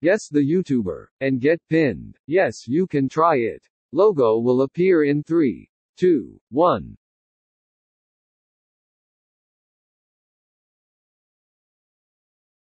Yes, the YouTuber. And get pinned. Yes, you can try it. Logo will appear in 3, 2, 1.